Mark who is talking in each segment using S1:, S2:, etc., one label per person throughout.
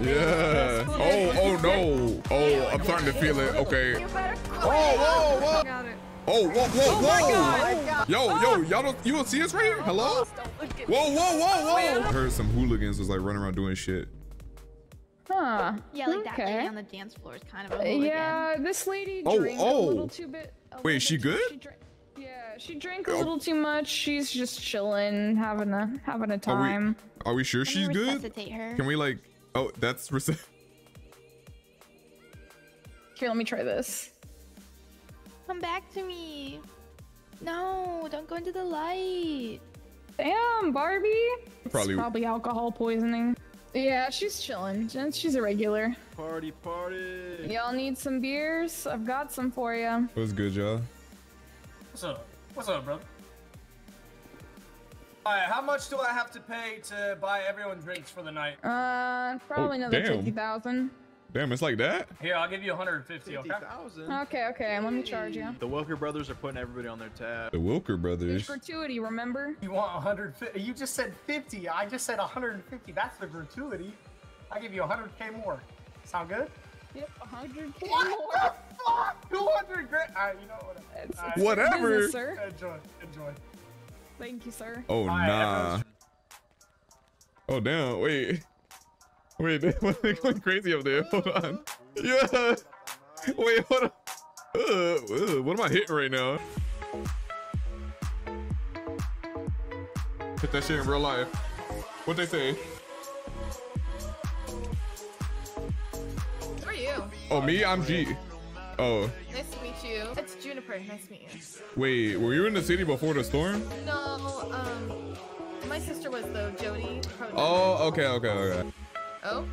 S1: Yeah. Oh, oh no. Oh, I'm starting to feel it. Okay. Oh, oh, whoa,
S2: whoa.
S1: Oh, whoa, whoa, whoa. Yo, yo, y'all don't, you don't see us right here? Hello? Whoa, whoa, whoa, whoa. I heard some hooligans was like running around doing shit.
S3: Huh.
S4: Yeah, like that lady on the dance floor is kind of a hooligan.
S3: Yeah, this lady
S1: Oh,
S3: drank
S1: oh.
S3: a little too bit. Oh,
S1: Wait,
S3: little
S1: she good?
S3: She drank, yeah, she drank a
S1: Oh.
S3: little too much. She's just chilling, having a having a
S1: Are we,
S3: time.
S1: are we sure
S4: Can
S1: she's good?
S4: her?
S1: Can we like, oh, that's, rece-
S3: Here, let me try this.
S4: Come back to me. No, don't go into the light.
S3: Damn, Barbie. It's
S1: Probably-
S3: probably alcohol poisoning. Yeah, she's chilling. She's a regular.
S5: Party, party.
S3: Y'all need some beers? I've got some for you.
S1: What's good, y'all?
S6: What's up? What's up, brother? Alright, how much do I have to pay to buy everyone drinks for the night?
S3: Uh, probably
S1: Oh,
S3: another
S1: damn.
S3: fifty thousand.
S1: Damn, it's like that?
S6: Here, I'll give you 150, okay?
S5: 50,000.
S3: Okay, okay. Let me charge you.
S5: The Wilker brothers are putting everybody on their tab.
S1: The Wilker
S3: There's
S1: brothers.
S3: gratuity, remember?
S6: You want 150? You just said 50. I just said 150. That's the gratuity. I give you 100k more. Sound good?
S3: Yep, 100k
S6: What
S3: more.
S6: the fuck? 200 grand? Alright, you know what?
S3: It's-
S6: Alright,
S1: Whatever.
S3: business, sir.
S6: Enjoy, enjoy.
S3: Thank you, sir.
S1: Oh,
S6: Alright,
S1: nah.
S6: everyone's-
S1: Oh, damn. Wait. Wait, they're going crazy up there. Hold on. Yeah. Wait, hold on. Uh, uh, what am I hitting right now? Hit that shit in real life. What they say?
S7: Who are you?
S1: Oh, me? I'm G. Oh,
S7: Nice to meet you.
S1: wait. Were you in the city before the storm?
S7: No, um, my sister was though, Jody.
S1: Oh, okay, okay, okay.
S7: Oh.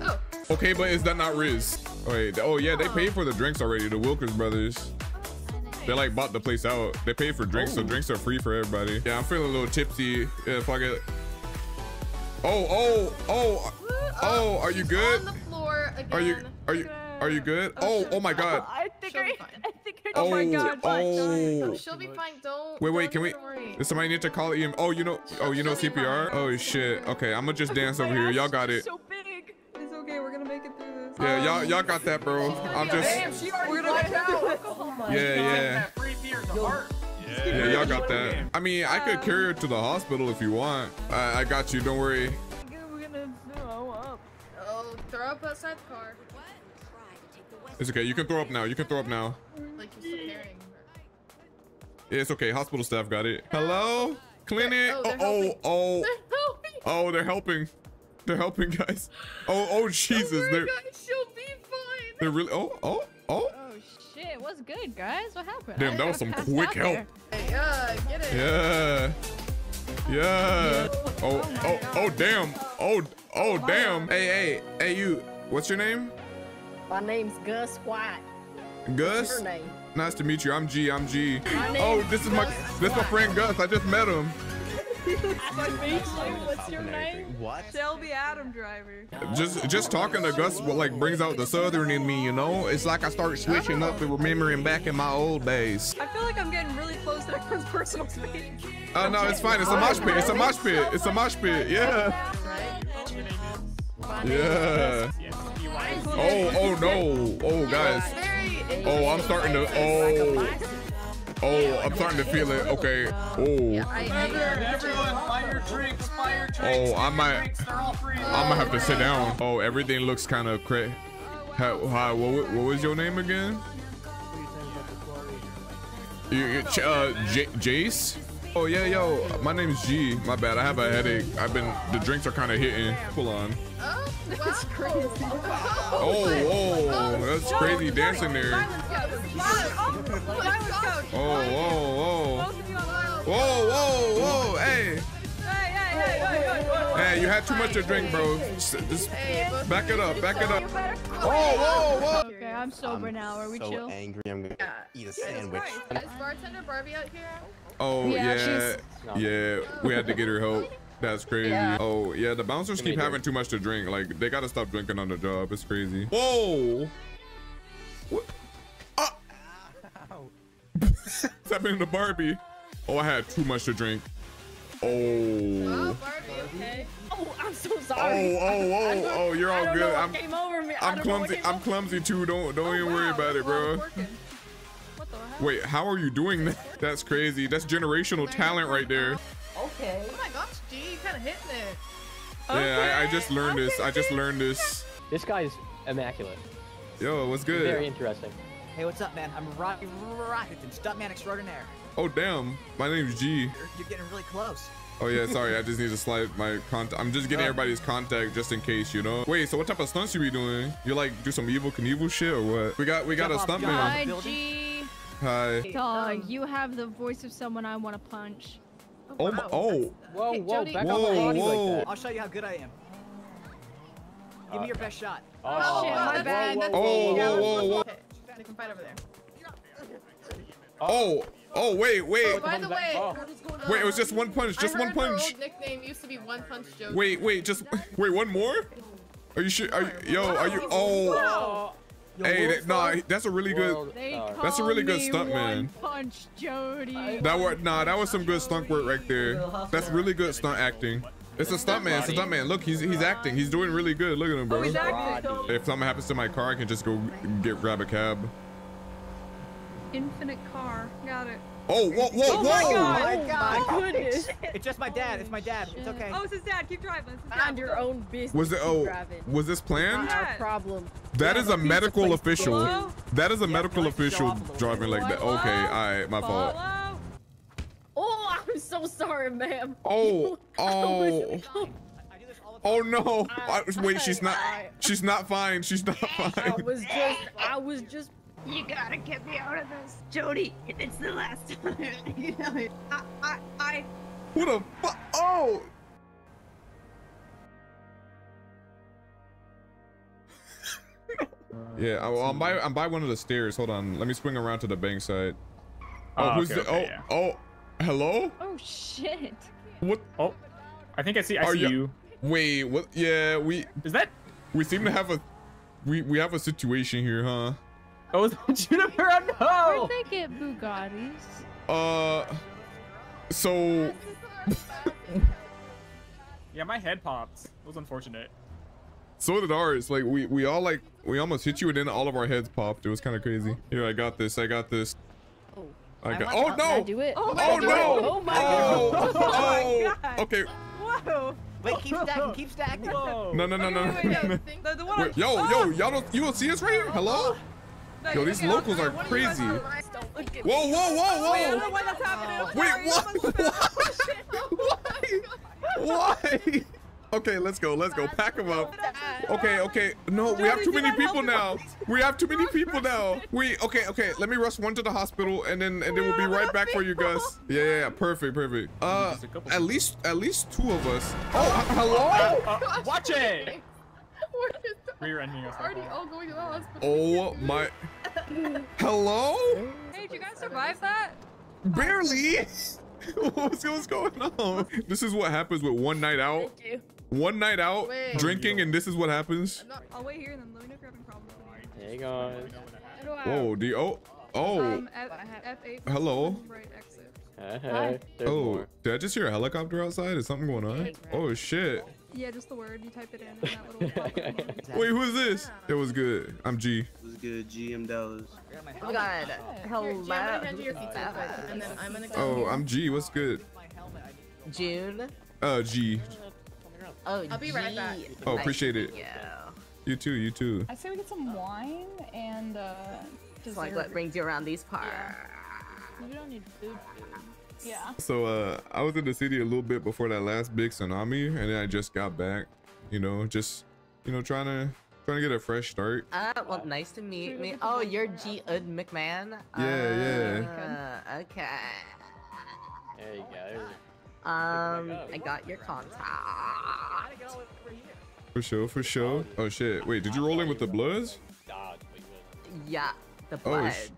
S7: Oh.
S1: Okay, but is that not Riz? Oh, wait. Oh, yeah, they paid for the drinks already. The Wilkers brothers. They like bought the place out. They paid for drinks, so drinks are free for everybody. Yeah, I'm feeling a little tipsy. If I get. Oh, oh, oh, oh, are you good?
S7: On the floor again.
S1: Are you, are you, are you good? Oh, oh, oh my oh, God.
S4: I think I. I think I
S1: Oh,
S3: my God,
S1: oh. oh.
S7: She'll be fine. Don't.
S1: Wait, wait,
S7: don't
S1: can we?
S7: worry.
S1: Does somebody need to call EM? Oh, you know, oh, you know CPR?
S7: fine.
S1: Oh shit. Okay, I'm gonna just dance over here. Y'all got it.
S2: So big. It's okay. We're gonna make it through this.
S1: Yeah, y'all, y'all got that, bro. I'm just,
S6: Damn, she already
S2: We're gonna
S6: blacked out.
S2: Oh my
S1: yeah, yeah.
S6: That free beer to heart.
S1: Yeah, y'all got that. I mean, I could carry her to the hospital if you want. I, I got you. Don't worry.
S2: We're gonna throw up.
S7: Oh, throw up outside the car.
S1: It's okay. You can throw up now. You can throw up now.
S7: Like you're still carrying her.
S1: Yeah, it's okay. Hospital staff got it. Hello? Clinic?
S7: Oh,
S1: Oh, oh, oh,
S7: They're helping.
S1: oh, they're helping. They're helping, guys. Oh, oh, Jesus.
S7: Don't worry,
S1: They're,
S7: guys. She'll be fine.
S1: they're really, oh, oh, oh.
S4: Oh shit, what's good, guys? What happened?
S1: Damn, that was some quick help.
S4: there.
S7: Hey, uh, get it.
S1: Yeah. Yeah. Oh, oh, oh, damn. Oh, oh, damn. Hey, hey, hey, you. What's your name?
S8: My name's Gus White.
S1: Gus?
S8: Your name?
S1: Nice to meet you. I'm G. I'm G. Oh, this is my, this is my friend Gus. I just met him.
S2: What's your name?
S5: What?
S2: Shelby Adam Driver.
S1: Just just talking to Gus what like brings out the southern in me, you know? It's like I start switching up and remembering back in my old days.
S2: I feel like I'm getting really close to everyone's personal space.
S1: Oh no, it's fine. It's a mosh pit. It's a mosh pit. It's a mosh pit. Yeah. Yeah. Oh, oh no. Oh guys. Oh, I'm starting to oh Oh, I'm starting to feel it. Okay. Oh.
S7: I.
S1: Oh, I might-. I'm gonna have to sit down. Oh, everything looks kind of cra Hi, what, what was your name again? You, uh, J- Jace? Oh yeah, yo, my name's G. My bad, I have a headache. I've been, the drinks are kind of hitting. Hold on.
S7: Oh, that's crazy.
S1: Oh, oh, that's crazy dancing there. Oh, oh whoa, whoa. Whoa, whoa, whoa, hey. Hey, you had too much to drink, bro. Just, just back it up, back it up. Oh, whoa, whoa.
S4: Okay, I'm sober now. Are we
S9: so
S4: chill?
S9: angry. I'm gonna eat a sandwich.
S7: Is bartender Barbie out here?
S1: Oh
S3: Yeah,
S1: yeah, yeah. We had to get her help. That's crazy. Oh yeah, the bouncers keep having too much to drink. Like they gotta stop drinking on the job. It's crazy. Whoa. What? Ah. What's happening to Barbie? Oh, I had too much to drink.
S7: Oh,
S1: Oh.
S7: Barbie.
S8: Okay. Oh, I'm so
S1: Oh,
S8: sorry.
S1: oh, oh, oh, oh, you're
S8: I
S1: all
S8: don't
S1: good.
S8: know what
S1: I'm,
S8: came over me. I
S1: I'm
S8: don't know what
S1: clumsy. I'm clumsy too. Don't, don't oh, even worry about it,
S2: there's a lot
S1: bro.
S2: What the hell?
S1: Wait, how are you doing that? That's crazy. That's generational talent right there.
S8: Okay.
S7: Oh my gosh, G, you kind of hitting it.
S1: Yeah, I, I just learned this. I just learned this.
S10: This guy's immaculate.
S1: Yo, what's good?
S10: Very interesting.
S11: Hey, what's up, man? I'm Rocky Rockerton, stuntman extraordinaire.
S1: Oh, damn. My name's G.
S11: You're, you're getting really close.
S1: Oh yeah, sorry. I just need to slide my contact. I'm just getting oh. everybody's contact just in case, you know. Wait, so what type of stunts you be doing? You like do some Evel Knievel shit or what? We got we got a
S11: Jump off, jump
S1: stuntman.
S12: Hi. G.
S1: Hi.
S12: Dog, um, you have the voice of someone I want to punch.
S1: Oh my. Oh.
S10: Whoa,
S7: Hey,
S10: whoa,
S7: Jody.
S10: back
S1: Whoa,
S10: off the body
S1: whoa.
S10: like that.
S11: I'll show you how good I am. Give me your best shot.
S10: Oh,
S12: shit, my
S7: that's
S12: bad.
S7: me, that's
S1: Oh,
S7: me.
S1: Whoa, whoa, whoa.
S7: Okay, they can fight over there.
S1: Oh. Oh wait, wait.
S7: Oh, by the way,
S10: Oh.
S1: Wait, it was just one punch. Just
S7: I
S1: one
S7: heard her
S1: punch.
S7: old nickname used to be One Punch Joe.
S1: Wait, wait, just wait. One more. Are you sure? Are you, yo, are you? Oh.
S10: Oh,
S1: Hey, that, nah, that's a really good.
S10: world
S12: They
S10: star.
S12: call
S1: That's a really good
S12: me
S1: stunt,
S12: one
S1: man.
S12: Punch, Jody.
S1: That was nah, that was some good stunt work right there. That's really good stunt acting. It's a stunt man. It's a stunt man. Look, he's he's acting. He's doing really good. Look at him,
S2: Oh,
S1: bro. If something happens to my car, I can just go get grab a cab.
S2: Infinite car. Got it.
S1: Oh, whoa, whoa,
S2: Oh my
S1: whoa!
S2: God.
S11: Oh my God.
S8: Oh my goodness.
S11: It's just my dad. It's my dad. It's okay.
S2: Oh, it's his dad. Keep driving. It's his dad.
S8: Mind your own business.
S1: Was it? Oh,
S8: driving.
S1: was this planned?
S8: Not our problem.
S1: That
S8: Yeah,
S1: is a medical official.
S2: Hello?
S1: That is a
S11: Yeah,
S1: medical official
S11: off a little
S1: driving like that. Okay, all right, my fault.
S8: Oh, I'm so sorry, ma'am.
S1: Oh, oh,
S11: I do this all the time.
S1: oh no! I, wait, she's not.
S8: I-
S1: She's not fine. She's not fine.
S8: I
S1: fine.
S8: was just, I was just.
S12: You gotta get me out of this. Jody, it's the last time. you know it. I, I, I.
S1: Who the fuck? Oh! yeah, I, well, I'm by I'm by one of the stairs. Hold on, let me swing around to the bank side. Oh,
S13: Oh,
S1: who's
S13: okay,
S1: the?
S13: okay,
S1: oh, oh, hello?
S12: Oh shit.
S1: What?
S13: Oh, I think I see. I
S1: Are
S13: see
S1: you-
S13: you.
S1: Wait, what? Yeah, we
S13: Is that?
S1: we seem to have a we we have a situation here, huh?
S13: Oh, is that Juniper?
S12: Where'd
S13: Oh
S12: they get Bugattis?
S1: Uh, so!
S13: Yeah, my head popped. It was unfortunate.
S1: so did ours. Like we we all like we almost hit you and then all of our heads popped. It was kind of crazy. Here, I got this. I got this.
S8: Oh.
S1: I
S11: I
S1: got.
S11: like
S1: Oh
S11: how-
S8: I
S1: no!
S8: do it?
S2: Oh,
S1: Oh
S2: my
S1: no!
S2: God.
S8: Oh my
S1: Oh,
S2: God. Oh my
S1: oh,
S2: God.
S1: okay.
S2: Whoa.
S11: Wait, keep stacking. Keep stacking.
S13: Whoa!
S1: No, no, no,
S2: Wait,
S1: no.
S2: wait, wait,
S1: no.
S2: no. The, the one
S1: Wait, yo,
S2: oh!
S1: yo, y'all don't, you don't see us right here? Hello?
S2: No,
S1: Yo, these locals are
S2: One of you guys
S1: crazy.
S2: are-
S8: Don't look at
S1: Whoa, whoa, whoa,
S2: Wait, I don't know
S1: whoa!
S2: why that's happening. I'm
S1: Wait,
S2: sorry.
S1: what? Why? Okay, let's go, let's go. Pack them up. Okay, okay. No, we have too many people now. We have too many people now. We okay, okay. Let me rush one to the hospital, and then and then we'll be right back for you guys. Yeah, yeah, yeah. Perfect, perfect. Uh,
S13: Just a couple
S1: at least at least two of us. Oh, h- hello.
S13: Uh, watch it!
S7: We're just
S13: Rear-ending us.
S7: already all going to the hospital.
S1: Oh my. Hello?
S2: Hey, did you guys survive that?
S1: Barely. what's, what's going on? This is what happens with one night out.
S8: Thank you.
S1: One night out,
S7: Wait.
S1: drinking, and this is what happens.
S7: I'm not-
S2: I'll wait here and then let me know if you're having problems.
S10: Hang on.
S1: Whoa, do you, oh, oh,
S2: Um, F, F8.
S1: Hello?
S2: Right exit.
S10: Hey, there's
S1: oh,
S10: more.
S1: did I just hear a helicopter outside? Is something going on? Oh shit.
S2: Yeah, just the word. You type it in. in that little pop-up.
S1: Wait, who is this? It was good. I'm G.
S9: It was good, GM Dallas.
S8: Oh my god.
S7: Here,
S8: Hello.
S7: Jim, I'm gonna hand you your pizza, and then I'm gonna go.
S1: Oh, I'm G. What's good?
S8: June.
S1: Uh, G.
S8: Oh,
S7: I'll be right back.
S1: Oh, appreciate it.
S8: Yeah.
S1: You too, you too.
S3: I say we get some wine and uh,
S8: It's like what brings you around these parts.
S12: We don't need food. food.
S3: Yeah.
S1: So uh I was in the city a little bit before that last big tsunami and then I just got back. You know, just you know, trying to trying to get a fresh start.
S8: Uh, well, nice to meet me. Oh, you're G. Ud McMahon.
S1: Yeah,
S8: yeah. Okay.
S10: There you go.
S8: Um, I got your contact.
S1: For sure, for sure. Oh shit. Wait, did you roll in with the bloods?
S10: Dodge, wait, wait.
S8: Yeah, the
S1: Oh,
S8: bloods.
S1: sh-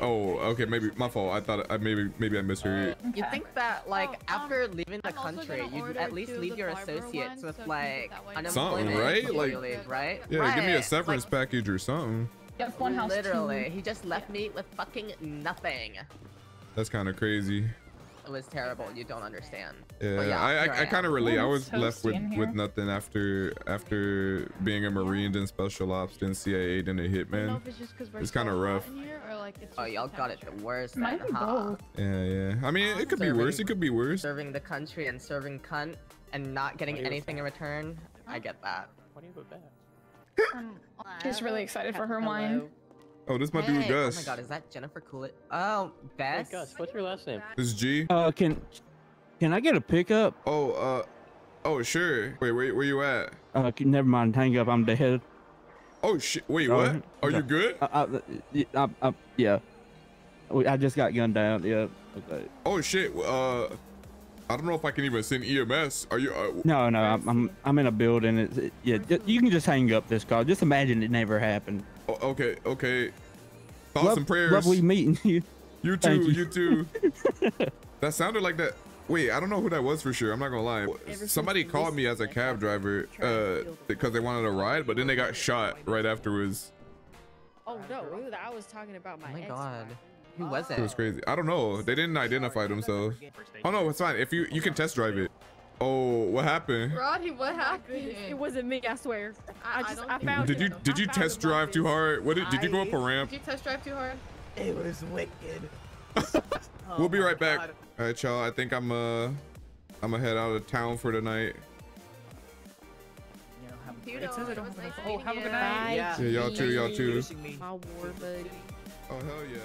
S1: Oh, okay, maybe my fault. I thought I maybe maybe I misheard.
S8: You think that like
S12: Oh, um,
S8: after leaving the
S12: I'm
S8: country, you'd at least leave your associates
S12: ones,
S8: with
S12: so
S8: like
S12: put that
S8: unemployment
S1: Something, right?
S8: before
S1: Like-
S8: right?
S1: Yeah, give me a severance
S8: like,
S1: package or something.
S3: Yep, one house.
S8: Literally, he just left me with fucking nothing.
S1: That's kind of crazy.
S8: It was terrible. You don't understand.
S1: Yeah,
S8: yeah,
S1: I
S8: here
S1: I, I kind of
S8: am.
S1: relate. I was
S3: it's
S1: left with
S3: toasty in
S1: with nothing after after being a marine, then special ops, then CIA, then a
S4: I don't
S1: hitman.
S4: it's just 'cause we're
S1: It's kinda rough.
S4: here, or, like, it's
S8: Oh, y'all got it the worst.
S3: Might
S8: then,
S3: be
S8: huh?
S3: both.
S1: Yeah, yeah. I mean, it could be worse. It could be worse.
S8: Serving the country and serving cunt and not getting
S10: Why do
S8: anything in return. I get that.
S10: Why do you put back?
S3: She's really excited for her
S4: Hello.
S3: wine.
S1: Oh, this my dude
S8: Hey, Oh my god, is that Jennifer Coolidge? Oh,
S10: Hey,
S8: Bess.
S10: Gus, what's your last name?
S1: This is G.
S14: Uh, can can I get a pickup?
S1: Oh, uh, oh sure. Wait, where where you at?
S14: Uh, can- never mind. Hang up. I'm dead.
S1: Oh shit. Wait, what? Are you good?
S14: I, I, I, I, yeah. I just got gunned down. Yeah. Okay.
S1: Oh shit. Uh, I don't know if I can even send EMS. Are you? Uh,
S14: No, no. I'm I'm, I'm in a building. It's, it, yeah. You can just hang up this call. Just imagine it never happened.
S1: oh, okay, okay. Thoughts
S14: Love-
S1: and prayers.
S14: Lovely meeting you.
S1: You
S14: Thank
S1: too.
S14: you.
S1: You too. that sounded like that. Wait, I don't know who that was for sure. I'm not gonna lie. Somebody called me as a cab driver uh, because they wanted a ride, but then they got shot right afterwards.
S11: Oh no, I was talking about my,
S8: Oh my
S11: ex.
S8: god. Who was
S1: It
S8: it?
S1: was crazy. I don't know. They didn't identify themselves. Oh no, it's fine. If you you can test drive it. Oh, what happened?
S7: Roddy, what happened?
S11: It wasn't me, I swear. I,
S7: I
S11: just
S7: don't
S11: I
S7: think
S11: found
S1: Did you did you test
S11: it in my
S1: drive too hard? What did, did you go up a ramp?
S7: Did you test drive too hard?
S9: It was wicked.
S1: We'll be right back. All right, y'all. I think I'm uh I'm gonna head out of town for
S7: tonight.
S13: It says
S7: it
S13: don't
S7: was
S13: have
S7: nice
S13: a- oh, have a good night.
S9: Yeah.
S1: Yeah, y'all too. Y'all too.
S11: My war buddy.
S1: Oh hell yeah.